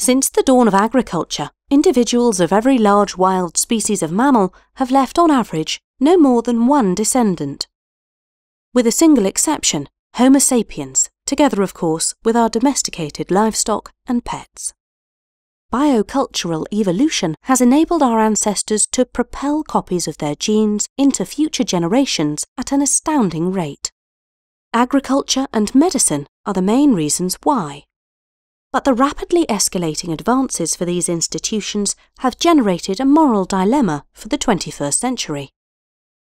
Since the dawn of agriculture, individuals of every large wild species of mammal have left on average no more than one descendant. With a single exception, Homo sapiens, together of course with our domesticated livestock and pets. Biocultural evolution has enabled our ancestors to propel copies of their genes into future generations at an astounding rate. Agriculture and medicine are the main reasons why. But the rapidly escalating advances for these institutions have generated a moral dilemma for the 21st century.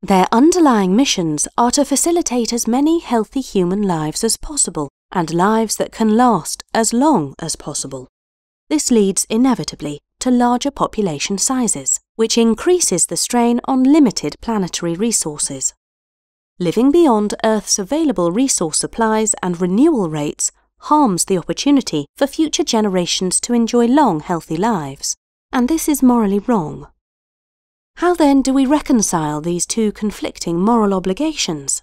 Their underlying missions are to facilitate as many healthy human lives as possible and lives that can last as long as possible. This leads inevitably to larger population sizes, which increases the strain on limited planetary resources. Living beyond Earth's available resource supplies and renewal rates harms the opportunity for future generations to enjoy long, healthy lives, and this is morally wrong. How then do we reconcile these two conflicting moral obligations?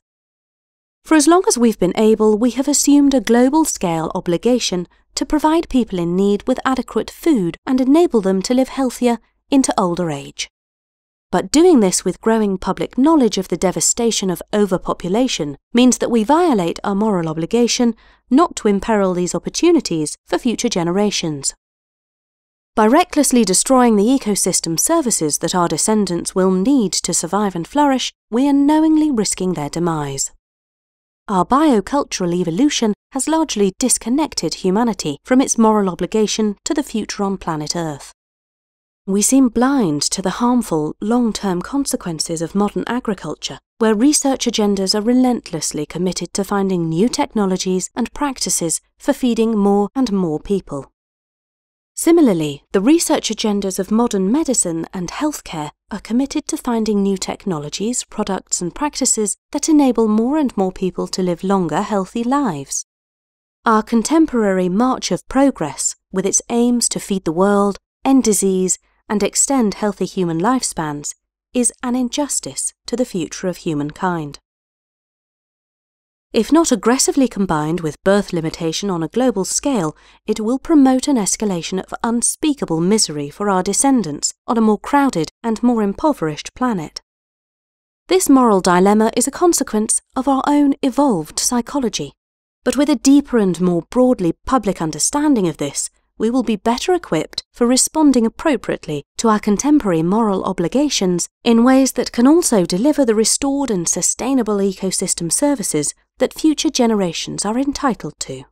For as long as we've been able, we have assumed a global scale obligation to provide people in need with adequate food and enable them to live healthier into older age. But doing this with growing public knowledge of the devastation of overpopulation means that we violate our moral obligation not to imperil these opportunities for future generations. By recklessly destroying the ecosystem services that our descendants will need to survive and flourish, we are knowingly risking their demise. Our biocultural evolution has largely disconnected humanity from its moral obligation to the future on planet Earth. We seem blind to the harmful, long term consequences of modern agriculture, where research agendas are relentlessly committed to finding new technologies and practices for feeding more and more people. Similarly, the research agendas of modern medicine and healthcare are committed to finding new technologies, products, and practices that enable more and more people to live longer, healthy lives. Our contemporary march of progress, with its aims to feed the world, end disease, and extend healthy human lifespans is an injustice to the future of humankind. If not aggressively combined with birth limitation on a global scale, it will promote an escalation of unspeakable misery for our descendants on a more crowded and more impoverished planet. This moral dilemma is a consequence of our own evolved psychology. But with a deeper and more broadly public understanding of this, we will be better equipped for responding appropriately to our contemporary moral obligations in ways that can also deliver the restored and sustainable ecosystem services that future generations are entitled to.